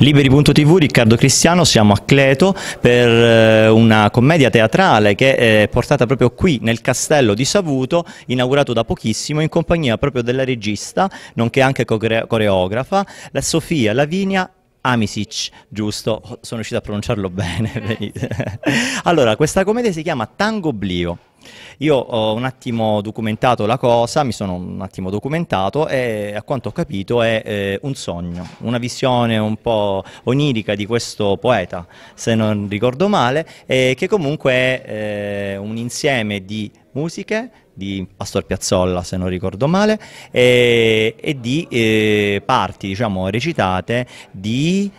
Liberi.tv, Riccardo Cristiano, siamo a Cleto per eh, una commedia teatrale che è portata proprio qui nel castello di Savuto, inaugurato da pochissimo in compagnia proprio della regista, nonché anche coreografa, la Sofia Lavinia Amisic, giusto? Sono riuscito a pronunciarlo bene. allora, questa commedia si chiama Tango Blio. Io ho un attimo documentato la cosa, mi sono un attimo documentato e a quanto ho capito è eh, un sogno, una visione un po' onirica di questo poeta, se non ricordo male, eh, che comunque è eh, un insieme di musiche di Pastor Piazzolla, se non ricordo male, e, e di eh, parti diciamo, recitate di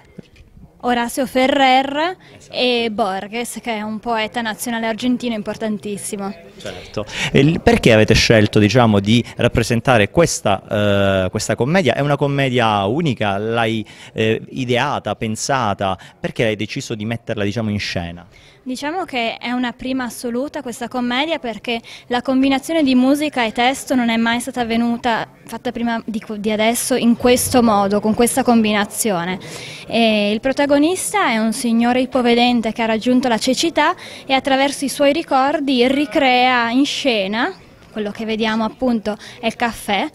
Orazio Ferrer esatto. e Borges, che è un poeta nazionale argentino importantissimo. Certo. E perché avete scelto diciamo, di rappresentare questa, uh, questa, commedia? È una commedia unica? L'hai eh, ideata, pensata? Perché hai deciso di metterla diciamo, in scena? Diciamo che è una prima assoluta questa commedia perché la combinazione di musica e testo non è mai stata venuta, fatta prima di, di adesso, in questo modo, con questa combinazione. E il protagonista è un signore ipovedente che ha raggiunto la cecità e attraverso i suoi ricordi ricrea in scena, quello che vediamo appunto è il caffè,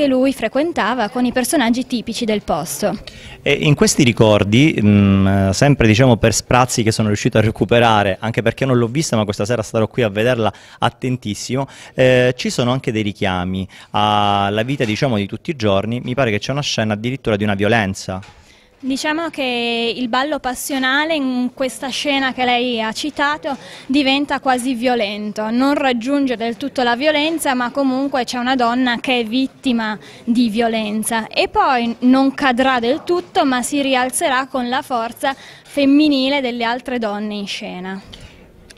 che lui frequentava con i personaggi tipici del posto. E in questi ricordi, mm, sempre diciamo per sprazzi che sono riuscito a recuperare, anche perché non l'ho vista ma questa sera starò qui a vederla attentissimo, eh, ci sono anche dei richiami alla vita diciamo di tutti i giorni, mi pare che c'è una scena addirittura di una violenza. Diciamo che il ballo passionale in questa scena che lei ha citato diventa quasi violento, non raggiunge del tutto la violenza ma comunque c'è una donna che è vittima di violenza e poi non cadrà del tutto ma si rialzerà con la forza femminile delle altre donne in scena.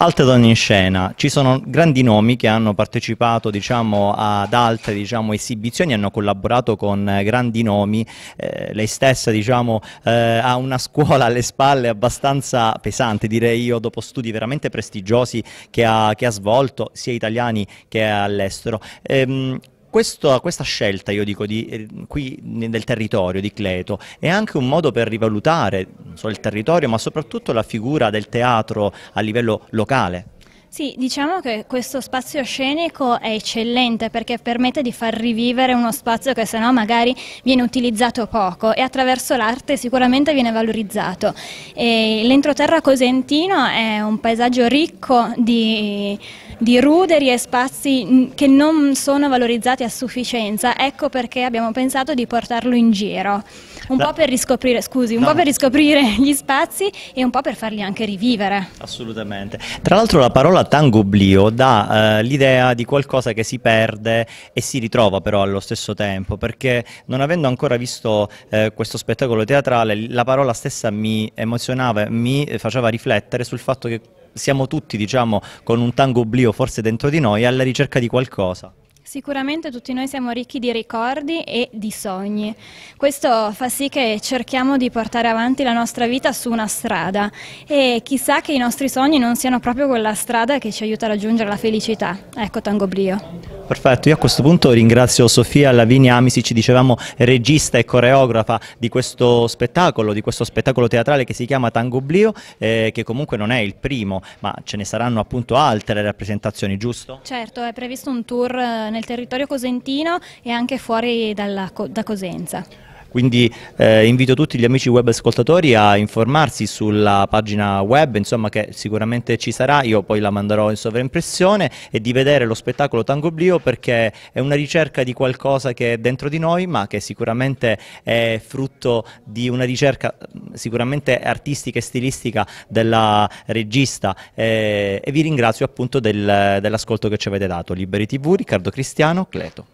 Altre donne in scena, ci sono grandi nomi che hanno partecipato diciamo, ad altre diciamo, esibizioni, hanno collaborato con eh, grandi nomi, eh, lei stessa diciamo, eh, ha una scuola alle spalle abbastanza pesante direi io, dopo studi veramente prestigiosi che ha, che ha svolto sia italiani che all'estero. Ehm, questo, questa scelta, io dico, di, eh, qui del territorio di Cleto è anche un modo per rivalutare non solo il territorio, ma soprattutto la figura del teatro a livello locale. Sì, diciamo che questo spazio scenico è eccellente perché permette di far rivivere uno spazio che sennò magari viene utilizzato poco e attraverso l'arte sicuramente viene valorizzato. L'entroterra cosentino è un paesaggio ricco di, di ruderi e spazi che non sono valorizzati a sufficienza, ecco perché abbiamo pensato di portarlo in giro. Un po' per riscoprire, scusi, un no. po' per riscoprire gli spazi e un po' per farli anche rivivere. Assolutamente. Tra l'altro la parola tango oblio dà eh, l'idea di qualcosa che si perde e si ritrova però allo stesso tempo, perché non avendo ancora visto eh, questo spettacolo teatrale, la parola stessa mi emozionava, mi faceva riflettere sul fatto che siamo tutti, diciamo, con un tango oblio forse dentro di noi alla ricerca di qualcosa. Sicuramente tutti noi siamo ricchi di ricordi e di sogni. Questo fa sì che cerchiamo di portare avanti la nostra vita su una strada e chissà che i nostri sogni non siano proprio quella strada che ci aiuta a raggiungere la felicità. Ecco Tango Brio. Perfetto, io a questo punto ringrazio Sofia Lavini Amisi, ci dicevamo regista e coreografa di questo spettacolo, di questo spettacolo teatrale che si chiama Tango Blio, eh, che comunque non è il primo, ma ce ne saranno appunto altre rappresentazioni, giusto? Certo, è previsto un tour eh, nel territorio cosentino e anche fuori dalla, da Cosenza. Quindi eh, invito tutti gli amici web ascoltatori a informarsi sulla pagina web, insomma che sicuramente ci sarà, io poi la manderò in sovraimpressione e di vedere lo spettacolo Tango Blio perché è una ricerca di qualcosa che è dentro di noi ma che sicuramente è frutto di una ricerca sicuramente artistica e stilistica della regista eh, e vi ringrazio appunto del, dell'ascolto che ci avete dato. Liberi TV, Riccardo Cristiano, Cleto.